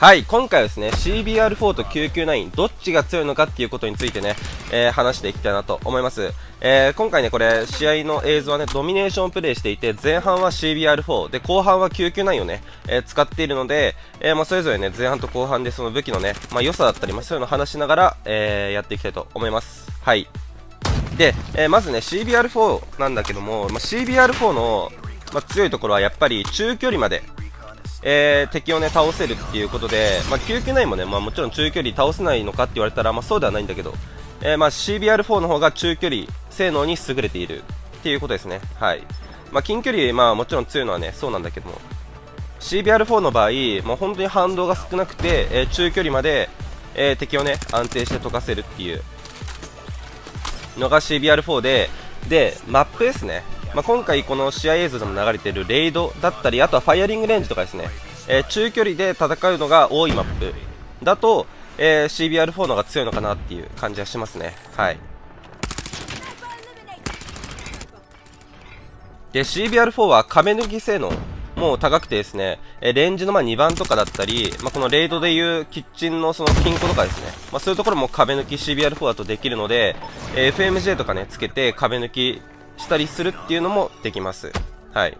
はい今回はですね CBR4 と999どっちが強いのかっていうことについてね、えー、話していきたいなと思います、えー、今回ねこれ試合の映像はねドミネーションプレイしていて前半は CBR4 で後半は999をね、えー、使っているので、えまあ、それぞれね前半と後半でその武器のね、まあ、良さだったり、まあ、そういうのを話しながら、えやっていきたいと思います。はい。で、えまずね CBR4 なんだけども、まあ、CBR4 の、ま強いところはやっぱり中距離までえー、敵をね倒せるっていうことで、まあ、999もね、まあ、もちろん中距離倒せないのかって言われたら、まあ、そうではないんだけど、えー、まあ CBR4 の方が中距離性能に優れているっていうことですね。はい。まあ、近距離、まあもちろん強いのはね、そうなんだけども、CBR4 の場合、もう本当に反動が少なくて、えー、中距離まで、えー、敵をね、安定して溶かせるっていうのが CBR4 で、で、マップですね。まあ、今回この試合映像でも流れているレイドだったりあとはファイアリングレンジとかですね、えー、中距離で戦うのが多いマップ。だと、えー、CBR4 の方が強いのかなっていう感じはしますね。はい。で CBR4 は壁抜き性能も高くてですね、えレンジのま2番とかだったり、まあ、このレイドでいうキッチンのその金庫とかですね、まあ、そういうところも壁抜き CBR4 だとできるので、え FMJ とかね、つけて壁抜きしたりするっていうのもできます。はい。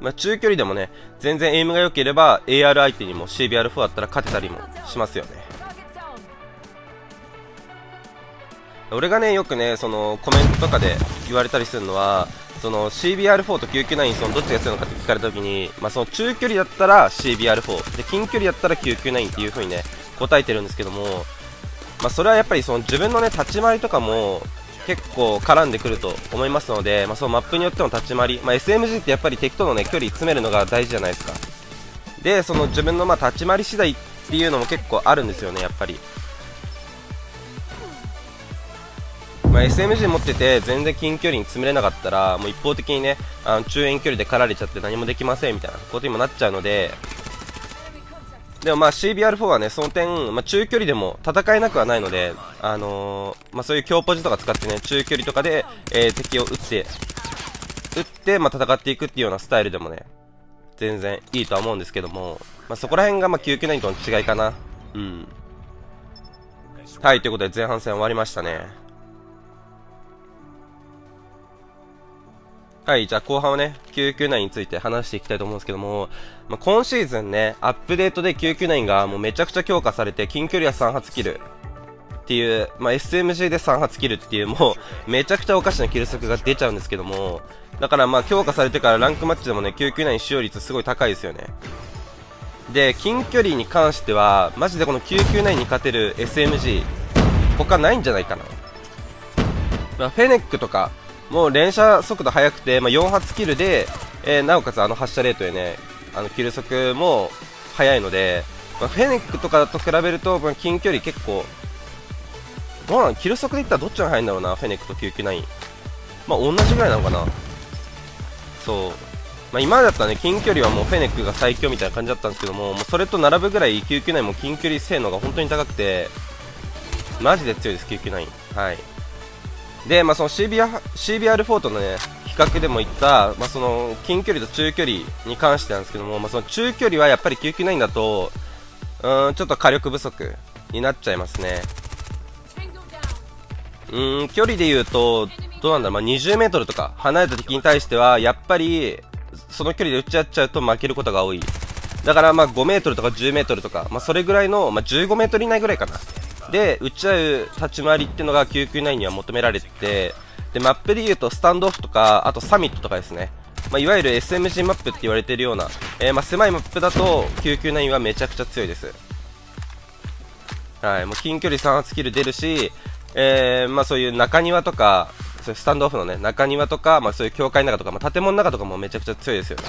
まあ、中距離でもね、全然エイムが良ければ AR 相手にも CBR4 だったら勝てたりもしますよね。俺がね、よくね、そのコメントとかで言われたりするのは、その CBR4 と999そのどっちが強いのかって聞かれた時に、まあ、その中距離だったら CBR4 で近距離だったら999っていう風にね答えてるんですけども、まあ、それはやっぱりその自分のね立ち回りとかも結構絡んでくると思いますので、まあ、そのマップによっての立ち回り、まあ、SMG ってやっぱり敵との、ね、距離詰めるのが大事じゃないですか。でその自分のま立ち回り次第っていうのも結構あるんですよねやっぱり、まあ、SMG 持ってて全然近距離に詰めれなかったらもう一方的にねあの中遠距離で狩られちゃって何もできませんみたいなことにもなっちゃうのででもまあ CBR4 はね、その点、まあ、中距離でも戦えなくはないので、あのー、まあ、そういう強ポジとか使ってね、中距離とかで、えー、敵を撃って、撃って、まあ、戦っていくっていうようなスタイルでもね、全然いいとは思うんですけども、まあ、そこら辺がまあ999との違いかな。うん。はい、ということで前半戦終わりましたね。はい、じゃあ後半はね、999について話していきたいと思うんですけども、まあ、今シーズンね、アップデートで999がもうめちゃくちゃ強化されて、近距離は3発キルっていう、まあ、SMG で3発キルっていう、もうめちゃくちゃおかしなキル速が出ちゃうんですけども、だからまあ強化されてからランクマッチでもね、999使用率すごい高いですよね。で、近距離に関しては、マジでこの999に勝てる SMG、他ないんじゃないかな。まあ、フェネックとか、もう連射速度速くて、まあ、4発キルで、えー、なおかつあの発射レートでね、あのキル速も速いので、まあ、フェネックとかと比べると、まあ、近距離結構、どうなのキル速でいったらどっちが速いんだろうな、フェネックと999。まあ、同じぐらいなのかな。そう。まあ、今だったらね、近距離はもうフェネックが最強みたいな感じだったんですけども、もうそれと並ぶぐらい999も近距離性能が本当に高くて、マジで強いです、999。はい。で、まあ、その CBR4 とのね、比較でも言った、まあ、その近距離と中距離に関してなんですけども、まあ、その中距離はやっぱり999だと、うん、ちょっと火力不足になっちゃいますね。うん、距離で言うと、どうなんだろう、まあ、20メートルとか離れた敵に対しては、やっぱり、その距離で打ち合っちゃうと負けることが多い。だからまあ5メートルとか10メートルとか、まあ、それぐらいの、まあ、15メートル以内ぐらいかな。で打ち合う立ち回りっていうのが999には求められててでマップでいうとスタンドオフとかあとサミットとかですね、まあ、いわゆる SMG マップって言われてるような、えー、まあ、狭いマップだと999はめちゃくちゃ強いです。はいもう近距離3発キル出るし、えー、まあ、そういう中庭とかそういうスタンドオフのね中庭とか、まあ、そういう教会の中とか、まあ、建物の中とかもめちゃくちゃ強いですよね。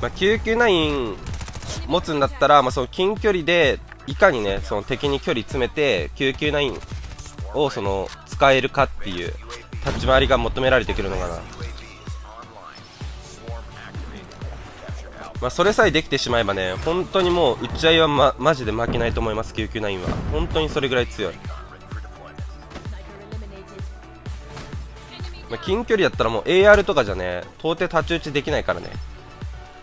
まあ、999持つんだったら、まあ、その近距離でいかにねその敵に距離詰めて999をその使えるかっていう立ち回りが求められてくるのかな、まあ、それさえできてしまえばね本当にもう打ち合いは、ま、マジで負けないと思います999は。本当にそれぐらい強い。まあ、近距離だったらもう AR とかじゃね到底太刀打ちできないからね。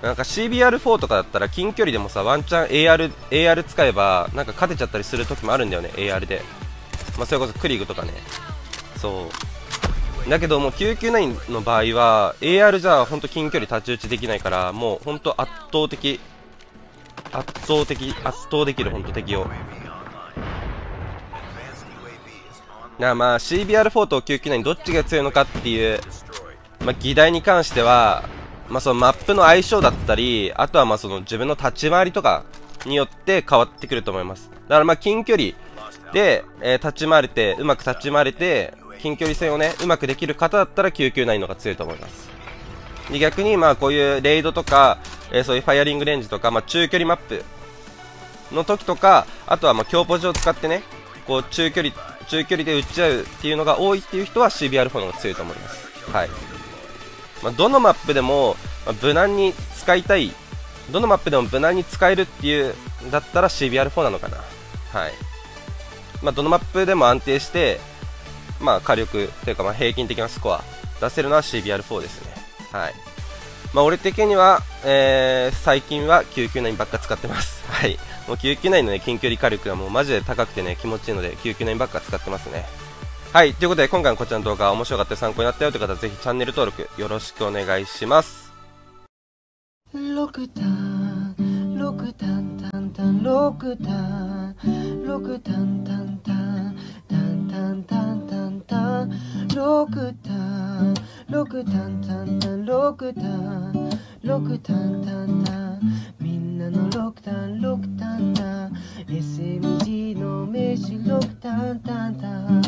なんか CBR4 とかだったら近距離でもさワンチャン AR, AR 使えばなんか勝てちゃったりする時もあるんだよね AR で。まあそれこそクリグとかね。そう。だけどもう999の場合は AR じゃ本当近距離太刀打ちできないからもう本当圧倒的圧倒的圧倒できる本当敵を。なまあ CBR4 と999どっちが強いのかっていう、まあ、議題に関しては、まあ、そのマップの相性だったりあとはまあその自分の立ち回りとかによって変わってくると思いますだからま近距離で、えー、立ち回れてうまく立ち回れて近距離戦をねうまくできる方だったら999のが強いと思いますで逆にまあこういうレイドとか、えー、そういうファイアリングレンジとか、まあ、中距離マップの時とかあとはま強ポジを使ってねこう中距離中距離で打ち合うっていうのが多いっていう人は CBR4 の方が強いと思います。はい。まあ、どのマップでも、ま、無難に使いたい、どのマップでも無難に使えるっていう、だったら CBR4 なのかな。はい。まあ、どのマップでも安定して、まあ、火力というか、まあ、平均的なスコア出せるのは CBR4 ですね。はい。まあ、俺的には、えー、最近は999ばっか使ってます。はい。もう999のね、近距離火力がもうマジで高くてね、気持ちいいので、999ばっか使ってますね。はい。ということで、今回のこちらの動画面白かった参考になったよという方は、ぜひチャンネル登録よろしくお願いします。みんなの、SMG の名刺6タンタンタン